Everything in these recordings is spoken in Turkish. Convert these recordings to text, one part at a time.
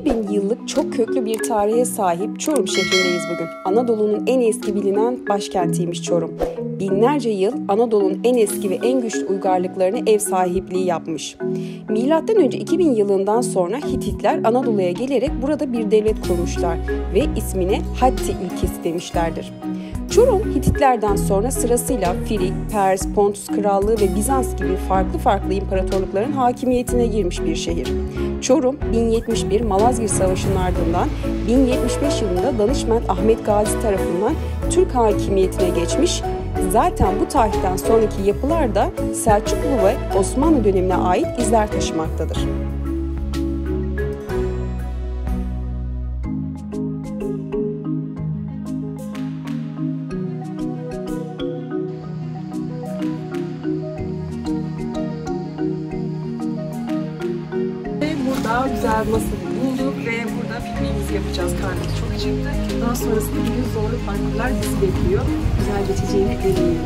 2000 yıllık çok köklü bir tarihe sahip Çorum şehrindeyiz bugün. Anadolu'nun en eski bilinen başkentiymiş Çorum. Binlerce yıl Anadolu'nun en eski ve en güçlü uygarlıklarını ev sahipliği yapmış. Milattan önce 2000 yılından sonra Hititler Anadolu'ya gelerek burada bir devlet kurmuşlar ve ismine Hatti ülkesi demişlerdir. Çorum Hititlerden sonra sırasıyla Firik, Pers, Pontus Krallığı ve Bizans gibi farklı farklı imparatorlukların hakimiyetine girmiş bir şehir. Çorum 1071 Malazgirt Savaşı'nın ardından 1075 yılında Danışment Ahmet Gazi tarafından Türk hakimiyetine geçmiş. Zaten bu tarihten sonraki yapılar da Selçuklu ve Osmanlı dönemine ait izler taşımaktadır. Acıktı. Daha sonrasında bugün zorlu parkurlar bizi bekliyor. Güzel geçeceğine eminim.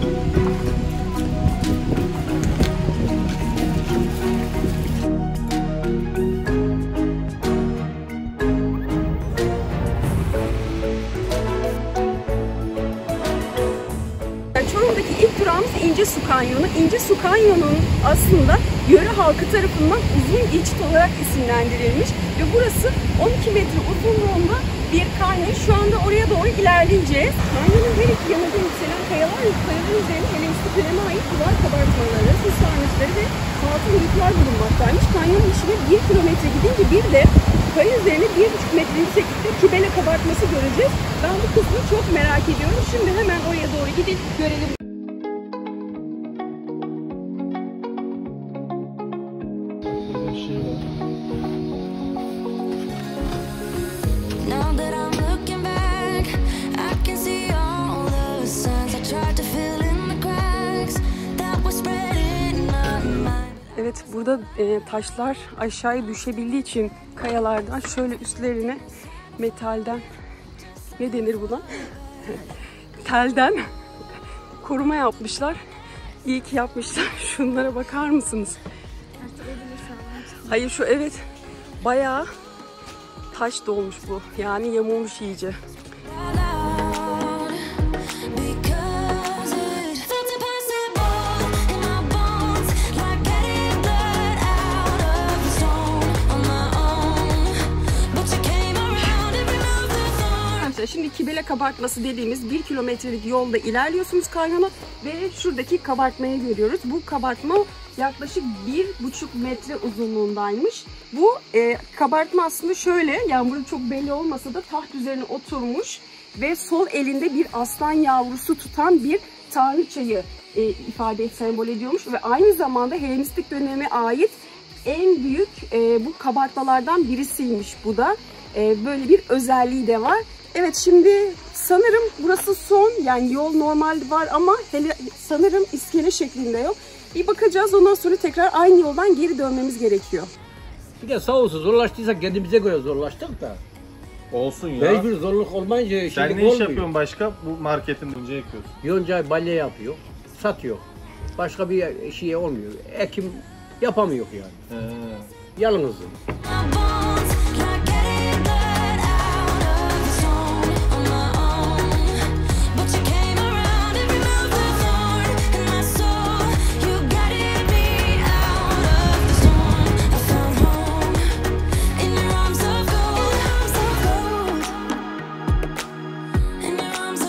Çorum'daki ilk durağımız İnce Su Kanyonu. İnce Su Kanyonu'nun aslında yöre halkı tarafından uzun geçit olarak isimlendirilmiş ve burası 12 metre uzunluğunda bir kanyon. Şu anda oraya doğru ilerleyeceğiz. Kanyonun her iki yanında yükselen kayalar kayaların üzerinde Helenistik döneme ait duvar kabartmaları, su sarnıçları ve altın yurtlar bulunmaktaymış. Kanyonun içine 1 kilometre gidince bir de kaya üzerine 1,5 metre yükseklikte kibele kabartması göreceğiz. Ben bu kısmı çok merak ediyorum. Şimdi hemen oraya doğru gidip görelim. Evet burada e, taşlar aşağıya düşebildiği için kayalardan şöyle üstlerine metalden ne denir buna? Telden koruma yapmışlar. İyi ki yapmışlar. Şunlara bakar mısınız? Hayır şu evet bayağı taş dolmuş bu. Yani yamulmuş iyice. Kabartması dediğimiz bir kilometrelik yolda ilerliyorsunuz kanyona ve şuradaki kabartmayı görüyoruz. Bu kabartma yaklaşık bir buçuk metre uzunluğundaymış. Bu e, kabartma aslında şöyle yani burada çok belli olmasa da taht üzerine oturmuş ve sol elinde bir aslan yavrusu tutan bir tanrıçayı e, ifade sembol ediyormuş ve aynı zamanda Helenistik döneme ait en büyük e, bu kabartmalardan birisiymiş bu da. E, böyle bir özelliği de var. Evet şimdi sanırım burası son yani yol normal var ama hele sanırım iskele şeklinde yok. Bir bakacağız ondan sonra tekrar aynı yoldan geri dönmemiz gerekiyor. Bir de sağ olsun zorlaştıysak kendimize göre zorlaştık da. Olsun ya. Mecbur zorluk olmayınca şimdi Sen ne iş olmuyor. yapıyorsun başka? Bu marketin önce yapıyorsun. Yoncay balya yapıyor, satıyor. Başka bir şey olmuyor. Ekim yapamıyor yani. He. Yalnızım.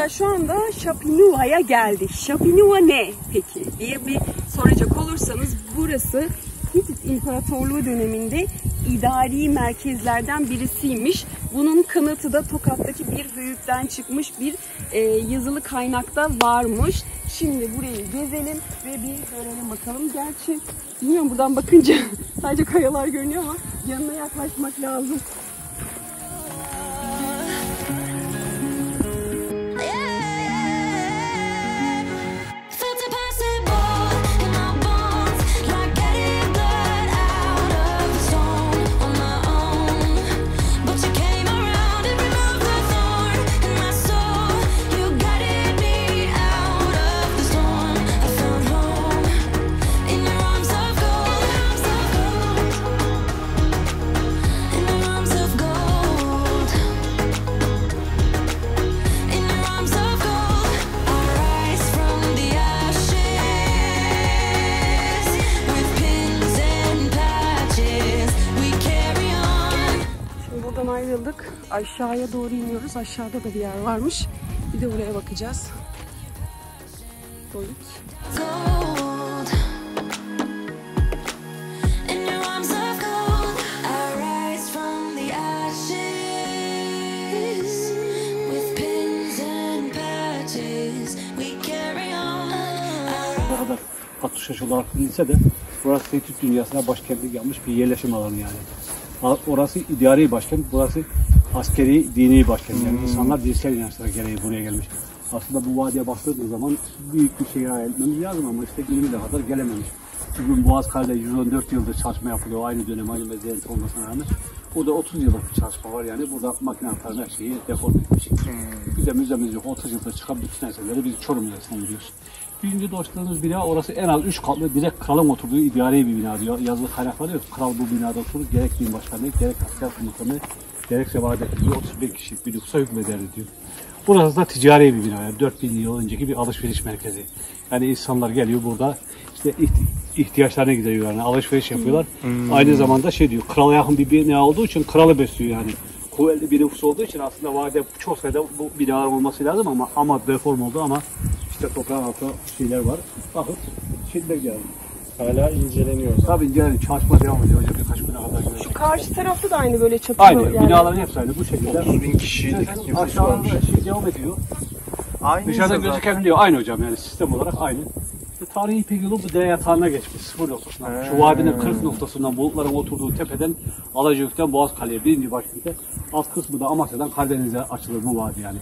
Ya Şu anda Şapinua'ya geldik. Şapinua ne peki diye bir soracak olursanız burası Hitit İmparatorluğu döneminde idari merkezlerden birisiymiş. Bunun kanıtı da Tokat'taki bir höyükten çıkmış bir e, yazılı kaynakta varmış. Şimdi burayı gezelim ve bir görelim bakalım. Gerçi bilmiyorum buradan bakınca sadece kayalar görünüyor ama yanına yaklaşmak lazım. Aşağıya doğru iniyoruz. Aşağıda da bir yer varmış. Bir de oraya bakacağız. Dolik. Hattuşaş olarak bilinse de burası Tehdit dünyasına başkentlik yapmış bir yerleşim alanı yani. Orası idari başkent, burası askeri, dini başkent. Yani insanlar dinsel inançlara gereği buraya gelmiş. Aslında bu vadiye baktığımız zaman büyük bir şehir hayal etmemiz lazım ama işte günümüze kadar gelememiş. Bugün Boğazkale'de 114 yıldır çalışma yapılıyor. Aynı dönem, aynı medeniyet olmasına rağmen. Burada 30 yıllık bir çalışma var yani. Burada makine atarın her şeyi deforme etmiş. Bir de müzemiz yok. 30 yıldır çıkan bütün eserleri biz Çorum Müzesi'ne gidiyoruz. Birinci dolaştığımız bina orası en az 3 katlı direkt kralın oturduğu idari bir bina diyor. Yazılı kaynaklar yok. Kral bu binada oturur. Gerek din başkanı, gerek asker komutanı, gerekse vadetli 31 kişilik bir nüfusa hükmederdi diyor. Burası da ticari bir bina. Yani 4000 yıl önceki bir alışveriş merkezi. Yani insanlar geliyor burada işte iht- ihtiyaçlarına gideriyor yani alışveriş yapıyorlar. Aynı zamanda şey diyor krala yakın bir bina olduğu için kralı besliyor yani. Kuvvetli bir nüfus olduğu için aslında vade çok sayıda bu binalar olması lazım ama ama deform oldu ama işte toprağın altında şeyler var. Bakın şimdi geldi. Hala inceleniyor. zaten. Tabii yani çalışma devam ediyor hocam birkaç güne kadar. Şu karşı tarafta da aynı böyle çatılı Aynı yerler. binaların hepsi aynı bu şekilde. 30 bin kişilik nüfus Aşağıda varmış. şey devam ediyor. Aynı Dışarıdan gözükebiliyor. Aynı hocam yani sistem olarak aynı. İşte tarihi İpek yolu bu dere yatağına geçmiş sıfır noktasından. Şu vadinin kırk noktasından bulutların oturduğu tepeden Alacık'tan Boğazkale'ye birinci başkente alt kısmı da Amasya'dan Karadeniz'e açılır bu vadi yani.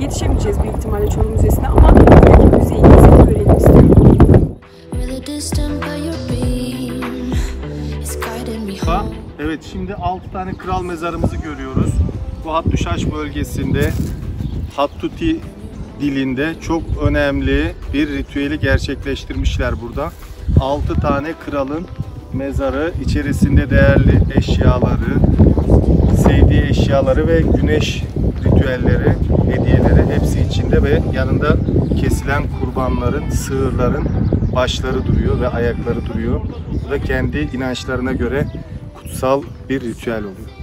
Yetişemeyeceğiz büyük ihtimalle Çorum Müzesi'ne ama buradaki müzeyi gezip görelim istiyorum. Evet şimdi 6 tane kral mezarımızı görüyoruz. Bu Hattuşaş bölgesinde Hattuti dilinde çok önemli bir ritüeli gerçekleştirmişler burada. 6 tane kralın mezarı içerisinde değerli eşyaları, sevdiği eşyaları ve güneş ritüelleri, hediyeleri içinde ve yanında kesilen kurbanların, sığırların başları duruyor ve ayakları duruyor. Bu da kendi inançlarına göre kutsal bir ritüel oluyor.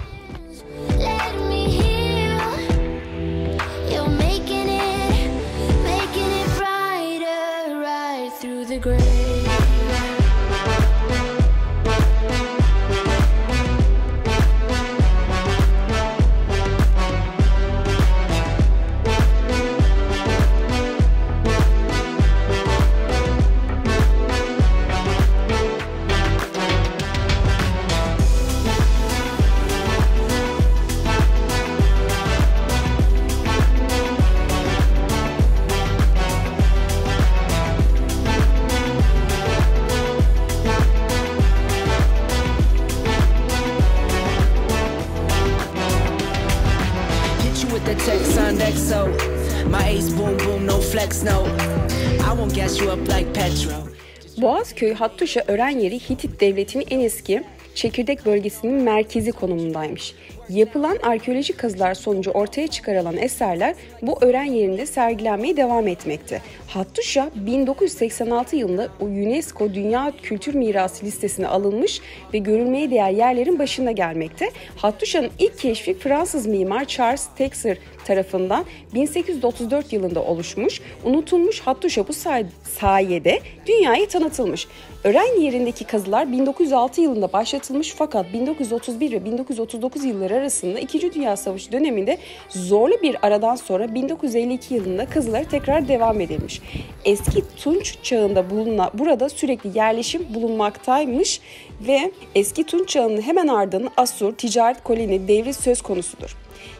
You with the text XO. My ace boom boom, no flex, no. I won't gas you up like petrol. Boğazköy Hattuşa ören yeri Hitit Devleti'nin en eski çekirdek bölgesinin merkezi konumundaymış. Yapılan arkeolojik kazılar sonucu ortaya çıkarılan eserler bu ören yerinde sergilenmeye devam etmekte. Hattuşa 1986 yılında UNESCO Dünya Kültür Mirası listesine alınmış ve görülmeye değer yerlerin başında gelmekte. Hattuşa'nın ilk keşfi Fransız mimar Charles Texer tarafından 1834 yılında oluşmuş, unutulmuş Hattuşa bu say- sayede dünyaya tanıtılmış. Ören yerindeki kazılar 1906 yılında başlatılmış fakat 1931 ve 1939 yılları arasında 2. Dünya Savaşı döneminde zorlu bir aradan sonra 1952 yılında kazıları tekrar devam edilmiş. Eski Tunç çağında bulunan burada sürekli yerleşim bulunmaktaymış ve eski Tunç çağının hemen ardından Asur ticaret koloni devri söz konusudur.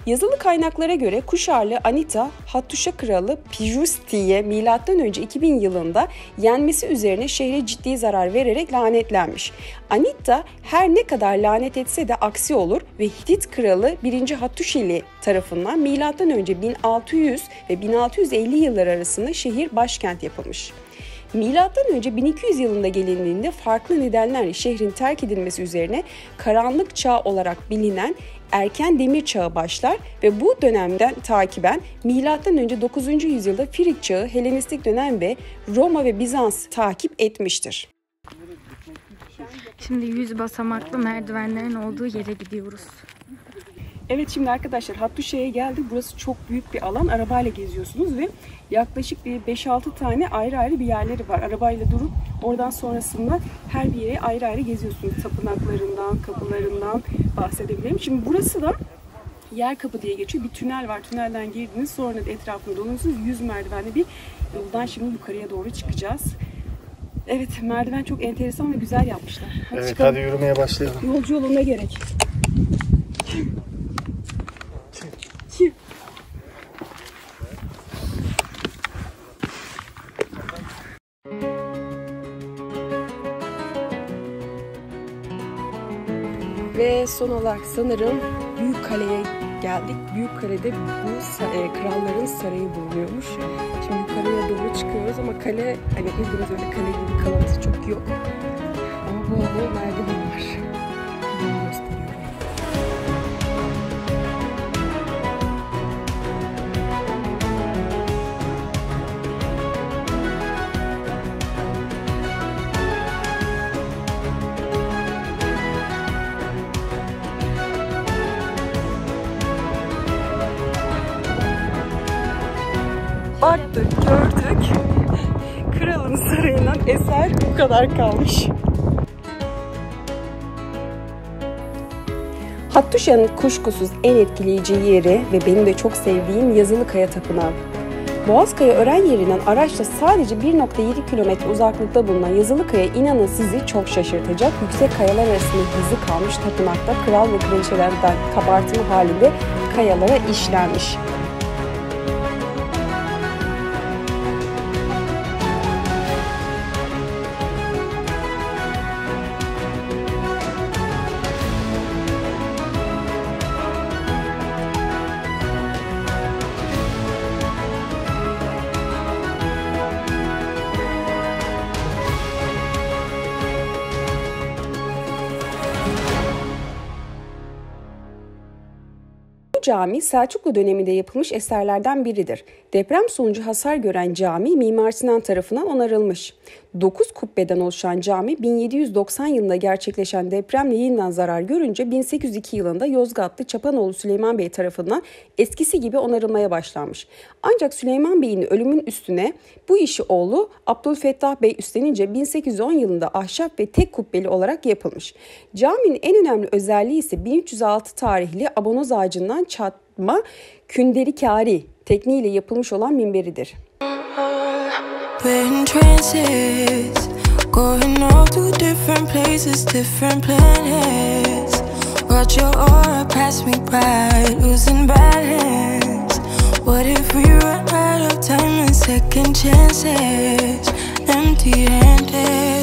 Yazılı kaynaklara göre Kuşarlı Anita, Hattuşa Kralı Pijusti'ye M.Ö. 2000 yılında yenmesi üzerine şehre ciddi zarar vererek lanetlenmiş. Anita her ne kadar lanet etse de aksi olur ve Hitit Kralı 1. Hattuşili tarafından M.Ö. 1600 ve 1650 yıllar arasında şehir başkent yapılmış. Milattan önce 1200 yılında gelindiğinde farklı nedenlerle şehrin terk edilmesi üzerine karanlık çağ olarak bilinen erken demir çağı başlar ve bu dönemden takiben milattan önce 9. yüzyılda Firik çağı, Helenistik dönem ve Roma ve Bizans takip etmiştir. Şimdi 100 basamaklı merdivenlerin olduğu yere gidiyoruz. Evet şimdi arkadaşlar Hattuşa'ya geldik. Burası çok büyük bir alan. Arabayla geziyorsunuz ve yaklaşık bir 5-6 tane ayrı ayrı bir yerleri var. Arabayla durup oradan sonrasında her bir yere ayrı ayrı geziyorsunuz. Tapınaklarından, kapılarından bahsedebilirim. Şimdi burası da yer kapı diye geçiyor. Bir tünel var. Tünelden girdiniz. Sonra da etrafında dolanıyorsunuz. 100 merdivenli bir yoldan şimdi yukarıya doğru çıkacağız. Evet merdiven çok enteresan ve güzel yapmışlar. Hadi Evet çıkalım. hadi yürümeye başlayalım. Yolcu yoluna gerek. Son olarak sanırım Büyük Kale'ye geldik. Büyük Kale'de bu e, kralların sarayı bulunuyormuş. Şimdi yukarıya doğru çıkıyoruz ama kale hani biraz öyle kale gibi kalıntısı çok yok. Ama bol bol Baktık, gördük. Kralın sarayından eser bu kadar kalmış. Hattuşa'nın kuşkusuz en etkileyici yeri ve benim de çok sevdiğim Yazılı Kaya Tapınağı. Boğazkaya öğren yerinden araçla sadece 1.7 kilometre uzaklıkta bulunan Yazılıkaya inanın sizi çok şaşırtacak. Yüksek kayalar arasında gizli kalmış tapınakta kral ve kraliçelerden kabartma halinde kayalara işlenmiş. Cami Selçuklu döneminde yapılmış eserlerden biridir. Deprem sonucu hasar gören cami Mimar Sinan tarafından onarılmış. 9 kubbeden oluşan cami 1790 yılında gerçekleşen depremle yeniden zarar görünce 1802 yılında Yozgatlı Çapanoğlu Süleyman Bey tarafından eskisi gibi onarılmaya başlanmış. Ancak Süleyman Bey'in ölümün üstüne bu işi oğlu Abdülfettah Bey üstlenince 1810 yılında ahşap ve tek kubbeli olarak yapılmış. Caminin en önemli özelliği ise 1306 tarihli abonoz ağacından çatma künderikari tekniğiyle yapılmış olan minberidir. Watch your aura pass me by, losing balance. What if we run out of time and second chances? Empty handed.